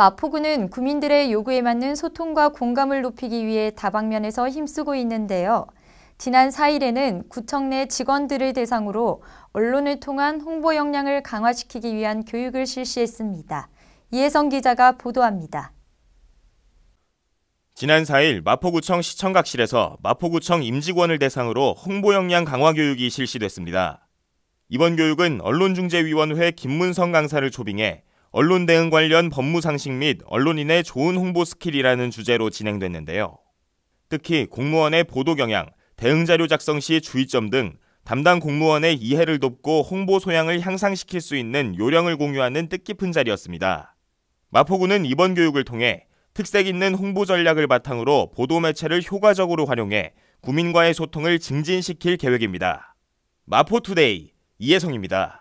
마포구는 구민들의 요구에 맞는 소통과 공감을 높이기 위해 다방면에서 힘쓰고 있는데요. 지난 4일에는 구청 내 직원들을 대상으로 언론을 통한 홍보 역량을 강화시키기 위한 교육을 실시했습니다. 이혜성 기자가 보도합니다. 지난 4일 마포구청 시청각실에서 마포구청 임직원을 대상으로 홍보 역량 강화 교육이 실시됐습니다. 이번 교육은 언론중재위원회 김문성 강사를 초빙해 언론 대응 관련 법무 상식 및 언론인의 좋은 홍보 skill이라는 주제로 진행됐는데요. 특히 공무원의 보도 경향, 대응 자료 작성 시 주의점 등 담당 공무원의 이해를 돕고 홍보 소양을 향상시킬 수 있는 요령을 공유하는 뜻깊은 자리였습니다. 마포구는 이번 교육을 통해 특색 있는 홍보 전략을 바탕으로 보도 매체를 효과적으로 활용해 국민과의 소통을 증진시킬 계획입니다. 마포투데이 이혜성입니다.